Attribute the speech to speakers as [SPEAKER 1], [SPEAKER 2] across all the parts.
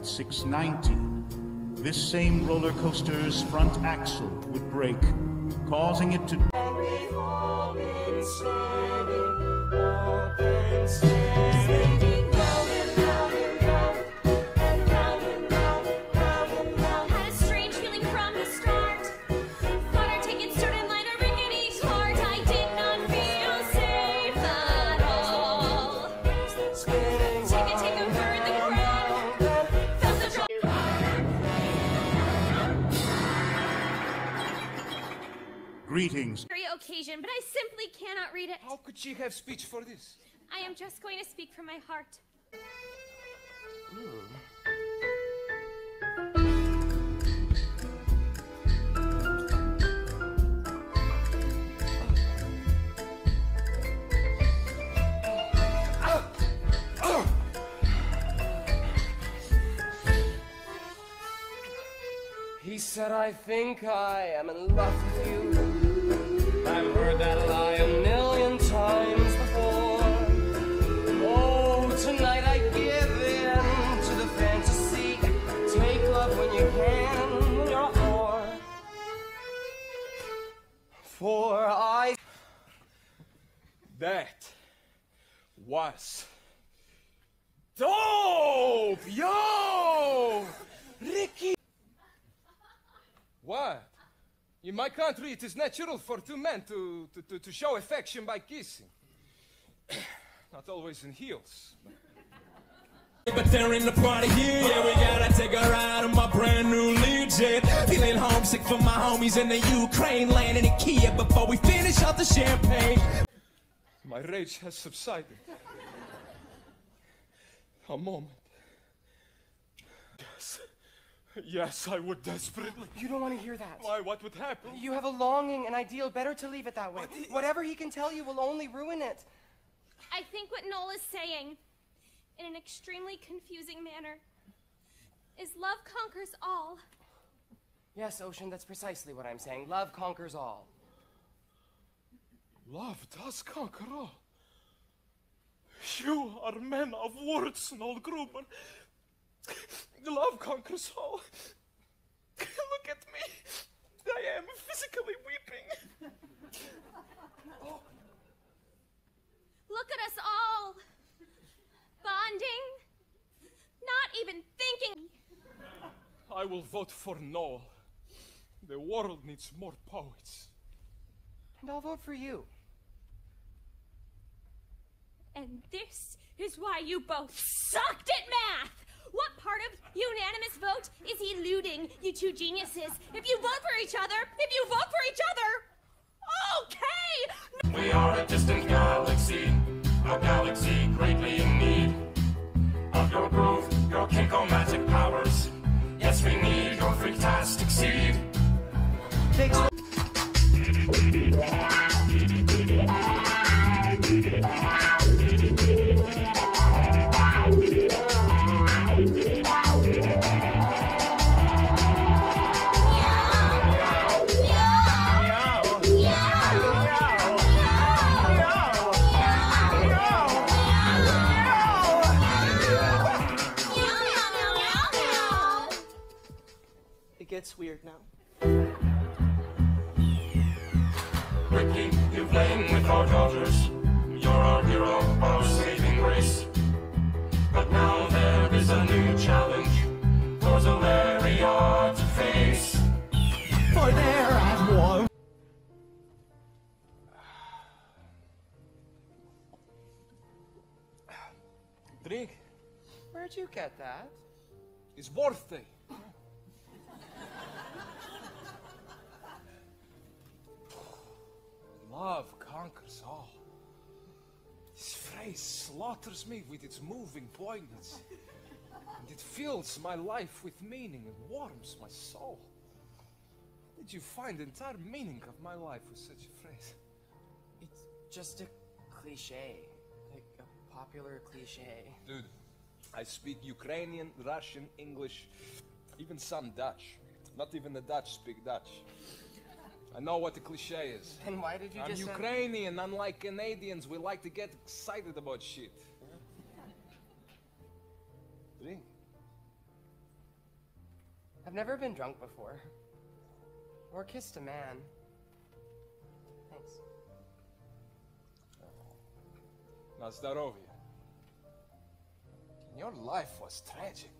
[SPEAKER 1] at 690, this same roller coaster's front axle would break, causing it to greetings.
[SPEAKER 2] Very occasion, but I simply cannot read it.
[SPEAKER 3] How could she have speech for this?
[SPEAKER 2] I am just going to speak from my heart.
[SPEAKER 4] He said, I think I am in love with you. I've heard that lie a million times before. Oh, tonight I give in to the fantasy. Take love when you can, you're a whore. For I.
[SPEAKER 3] That was dope! Yo! Ricky! What? In my country, it is natural for two men to, to, to, to show affection by kissing. Not always in heels.
[SPEAKER 5] But they're in the party here. Yeah, we gotta take a ride on my brand new Learjet. Feeling homesick for my homies in the Ukraine, landing in Kiev before we finish off the champagne.
[SPEAKER 3] My rage has subsided. A moment. Yes. Yes, I would desperately.
[SPEAKER 4] You don't want to hear that.
[SPEAKER 3] Why? What would happen?
[SPEAKER 4] You have a longing, an ideal. Better to leave it that way. Whatever he can tell you will only ruin it.
[SPEAKER 2] I think what Noel is saying, in an extremely confusing manner, is love conquers all.
[SPEAKER 4] Yes, Ocean, that's precisely what I'm saying. Love conquers all.
[SPEAKER 3] Love does conquer all. You are men of words, Noel Gruber. Love conquers all. Look at me. I am physically weeping.
[SPEAKER 2] Look at us all. Bonding. Not even thinking.
[SPEAKER 3] I will vote for Noel. The world needs more poets.
[SPEAKER 4] And I'll vote for you.
[SPEAKER 2] And this is why you both sucked at math. What part of unanimous vote is eluding, you two geniuses? If you vote for each other, if you vote for each other, okay!
[SPEAKER 6] We are a distant galaxy, a galaxy greatly in need of your groove, your kinko magic powers. Yes, we need your freaktastic seed.
[SPEAKER 4] It gets weird now.
[SPEAKER 6] Ricky, you playing with our daughters. You're our hero, our saving grace. But now there is a new challenge for Zolaria to face.
[SPEAKER 5] For there I've won.
[SPEAKER 3] Drink.
[SPEAKER 4] Where'd you get that?
[SPEAKER 3] It's birthday. Love conquers all. This phrase slaughters me with its moving poignancy. And it fills my life with meaning and warms my soul. Did you find the entire meaning of my life with such a phrase?
[SPEAKER 4] It's just a cliche. Like a popular cliche.
[SPEAKER 3] Dude, I speak Ukrainian, Russian, English, even some Dutch. Not even the Dutch speak Dutch. I know what the cliche is.
[SPEAKER 4] Then why did you
[SPEAKER 3] I'm
[SPEAKER 4] just say-
[SPEAKER 3] Ukrainian, unlike Canadians, we like to get excited about shit. Drink.
[SPEAKER 4] I've never been drunk before. Or kissed a man. Thanks.
[SPEAKER 3] Now Starovia. Your life was tragic.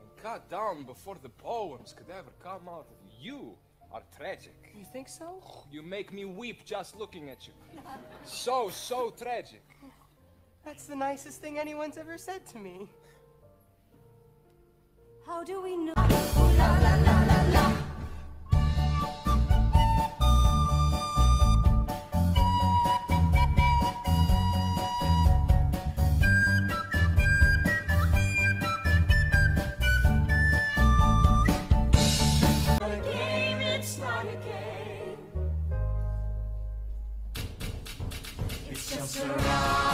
[SPEAKER 3] And cut down before the poems could ever come out of you. You are tragic.
[SPEAKER 4] You think so?
[SPEAKER 3] You make me weep just looking at you. So, so tragic.
[SPEAKER 4] That's the nicest thing anyone's ever said to me.
[SPEAKER 2] How do we know? Yeah.